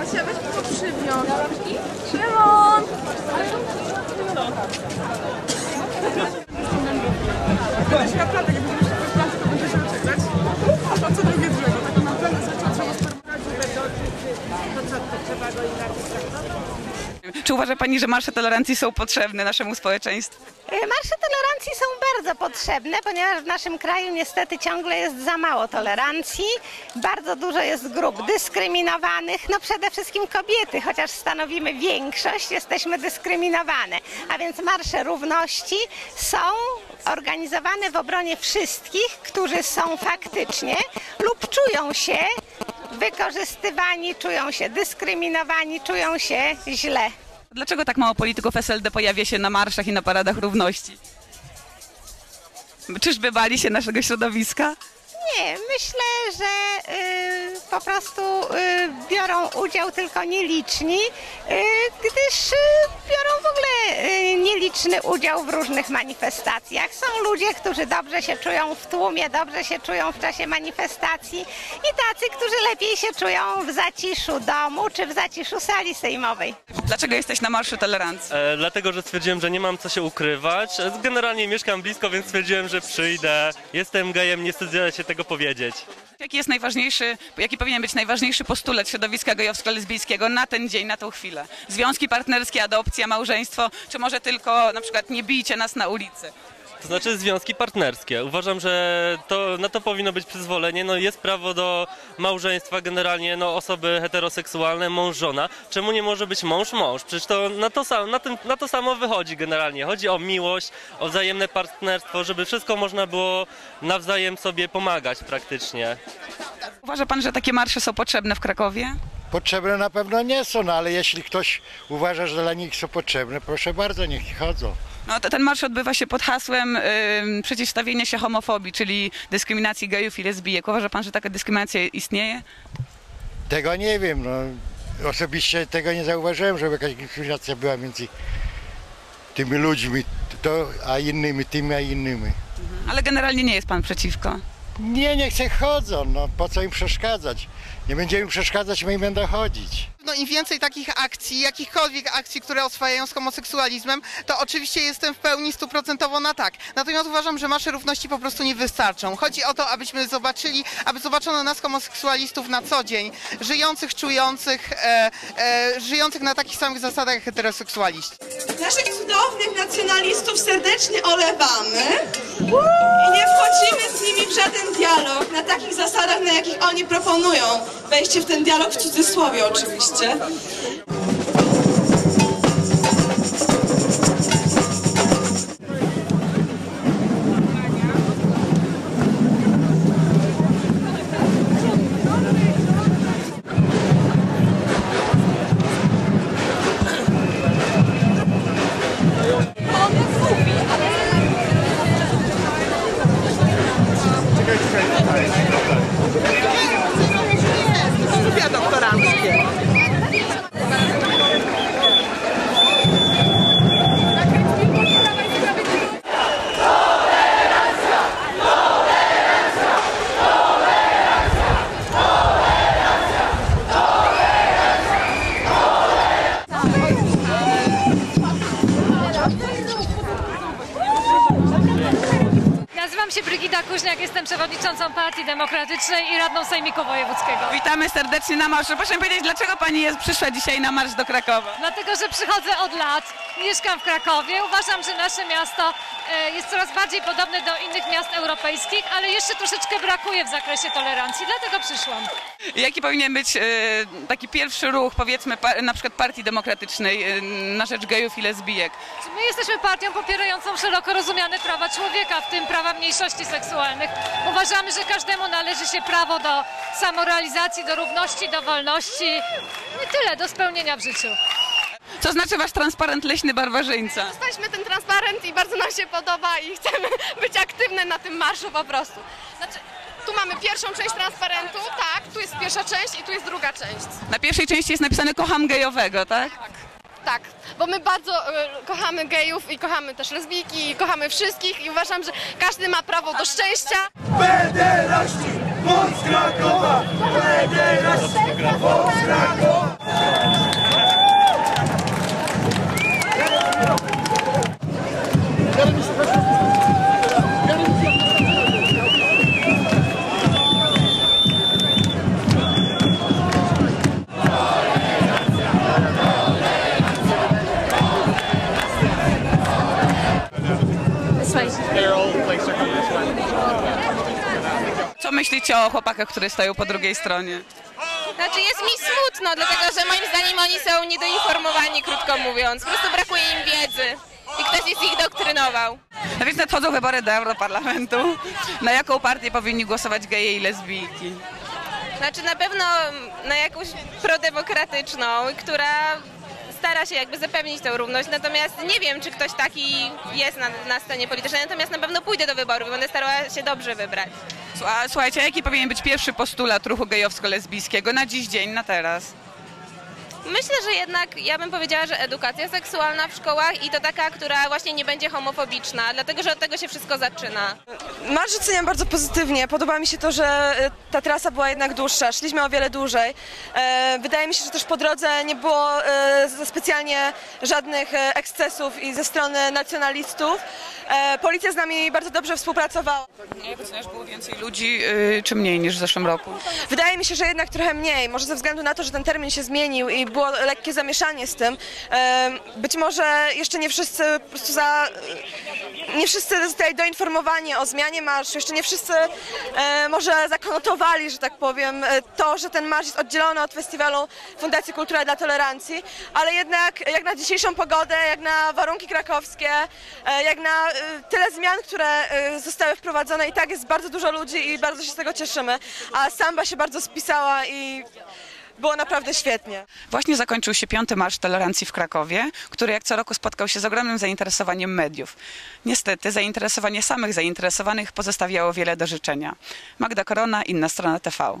Asia, weź to przywiąż. Szymon! Będę się naprawdę, Czy uważa Pani, że marsze tolerancji są potrzebne naszemu społeczeństwu? E, Marsze tolerancji są bardzo potrzebne, ponieważ w naszym kraju niestety ciągle jest za mało tolerancji. Bardzo dużo jest grup dyskryminowanych, no przede wszystkim kobiety, chociaż stanowimy większość, jesteśmy dyskryminowane. A więc marsze równości są organizowane w obronie wszystkich, którzy są faktycznie lub czują się wykorzystywani, czują się dyskryminowani, czują się źle. Dlaczego tak mało polityków SLD pojawia się na marszach i na paradach równości? Czyżby bali się naszego środowiska? Nie, myślę, że y, po prostu y, biorą udział tylko nieliczni, y, gdyż y, biorą w ogóle y, nieliczny udział w różnych manifestacjach. Są ludzie, którzy dobrze się czują w tłumie, dobrze się czują w czasie manifestacji i tacy, którzy lepiej się czują w zaciszu domu czy w zaciszu sali sejmowej. Dlaczego jesteś na marszu tolerancji? E, dlatego, że stwierdziłem, że nie mam co się ukrywać. Generalnie mieszkam blisko, więc stwierdziłem, że przyjdę. Jestem gejem, nie wstydzę się tego powiedzieć. Jaki jest najważniejszy, jaki powinien być najważniejszy postulat środowiska gejowsko-lesbijskiego na ten dzień, na tą chwilę? Związki partnerskie, adopcja, małżeństwo, czy może tylko na przykład nie bijcie nas na ulicy? To znaczy związki partnerskie. Uważam, że to, na to powinno być przyzwolenie. No, jest prawo do małżeństwa generalnie, no, osoby heteroseksualne, mąż, żona. Czemu nie może być mąż, mąż? Przecież to na to, sam, na, tym, na to samo wychodzi generalnie. Chodzi o miłość, o wzajemne partnerstwo, żeby wszystko można było nawzajem sobie pomagać praktycznie. Uważa Pan, że takie marsze są potrzebne w Krakowie? Potrzebne na pewno nie są, no ale jeśli ktoś uważa, że dla nich są potrzebne, proszę bardzo, niech chodzą. No, to ten marsz odbywa się pod hasłem przeciwstawienia się homofobii, czyli dyskryminacji gejów i lesbijek. Uważa Pan, że taka dyskryminacja istnieje? Tego nie wiem, no osobiście tego nie zauważyłem, żeby jakaś dyskryminacja była między tymi ludźmi, to, a innymi, tymi, a innymi. Ale generalnie nie jest Pan przeciwko. Nie, niech se chodzą, no po co im przeszkadzać? Nie będziemy im przeszkadzać, my im będą chodzić. No im więcej takich akcji, jakichkolwiek akcji, które oswajają z homoseksualizmem, to oczywiście jestem w pełni stuprocentowo na tak. Natomiast uważam, że marsze równości po prostu nie wystarczą. Chodzi o to, abyśmy zobaczyli, aby zobaczono nas homoseksualistów na co dzień, żyjących, czujących, e, e, żyjących na takich samych zasadach jak heteroseksualiści. Naszych cudownych nacjonalistów serdecznie olewamy i nie wchodzimy z nimi w żaden dialog na takich zasadach, na jakich oni proponują. Wejście w ten dialog w cudzysłowie oczywiście. Jestem przewodniczącą Partii Demokratycznej i radną Sejmiku Wojewódzkiego. Witamy serdecznie na marszu. Proszę mi powiedzieć, dlaczego Pani jest, przyszła dzisiaj na marsz do Krakowa? Dlatego, że przychodzę od lat, mieszkam w Krakowie. Uważam, że nasze miasto e, jest coraz bardziej podobne do innych miast europejskich, ale jeszcze troszeczkę brakuje w zakresie tolerancji, dlatego przyszłam. Jaki powinien być e, taki pierwszy ruch, powiedzmy, na przykład Partii Demokratycznej e, na rzecz gejów i lesbijek? My jesteśmy partią popierającą szeroko rozumiane prawa człowieka, w tym prawa mniejszości seksualnych. Uważamy, że każdemu należy się prawo do samorealizacji, do równości, do wolności i tyle, do spełnienia w życiu. Co znaczy Wasz transparent leśny barbarzyńca? Dostaliśmy ten transparent i bardzo nam się podoba i chcemy być aktywne na tym marszu po prostu. Znaczy, tu mamy pierwszą część transparentu, tak, tu jest pierwsza część i tu jest druga część. Na pierwszej części jest napisane kocham gejowego, tak? Tak, bo my bardzo e, kochamy gejów i kochamy też lesbijki i kochamy wszystkich i uważam, że każdy ma prawo do szczęścia. Pederaści, z Krakowa! Pederaści, z Krakowa! Co myślicie o chłopakach, które stoją po drugiej stronie? Znaczy jest mi smutno, dlatego że moim zdaniem oni są niedoinformowani, krótko mówiąc. Po prostu brakuje im wiedzy i ktoś jest ich doktrynował. No więc nadchodzą wybory do Europarlamentu. Na jaką partię powinni głosować geje i lesbijki? Znaczy na pewno na jakąś prodemokratyczną, która stara się jakby zapewnić tę równość, natomiast nie wiem, czy ktoś taki jest na, na scenie politycznej, natomiast na pewno pójdę do wyborów i będę starała się dobrze wybrać. Słucha- Słuchajcie, a jaki powinien być pierwszy postulat ruchu gejowsko-lesbijskiego na dziś dzień, na teraz? Myślę, że jednak ja bym powiedziała, że edukacja seksualna w szkołach i to taka, która właśnie nie będzie homofobiczna, dlatego że od tego się wszystko zaczyna. Marsz oceniam bardzo pozytywnie. Podoba mi się to, że e, ta trasa była jednak dłuższa. Szliśmy o wiele dłużej. E, Wydaje mi się, że też po drodze nie było e, za specjalnie żadnych ekscesów i ze strony nacjonalistów. Policja z nami bardzo dobrze współpracowała. Jak oceniasz, było więcej ludzi czy mniej niż w zeszłym roku? Wydaje mi się, że jednak trochę mniej. Może ze względu na to, że ten termin się zmienił i było lekkie zamieszanie z tym. Być może jeszcze nie wszyscy po prostu za... Nie wszyscy zostali doinformowani o zmianie marszu. Jeszcze nie wszyscy e, może zakonotowali, że tak powiem, e, to, że ten marsz jest oddzielony od festiwalu Fundacji Kultura dla Tolerancji. Ale jednak jak na dzisiejszą pogodę, jak na warunki krakowskie, e, jak na tyle zmian, które zostały wprowadzone i tak jest bardzo dużo ludzi i bardzo się z tego cieszymy. A samba się bardzo spisała i było naprawdę świetnie. Właśnie zakończył się piąty Marsz Tolerancji w Krakowie, który jak co roku spotkał się z ogromnym zainteresowaniem mediów. Niestety zainteresowanie samych zainteresowanych pozostawiało wiele do życzenia. Magda Korona, Inna Strona TV.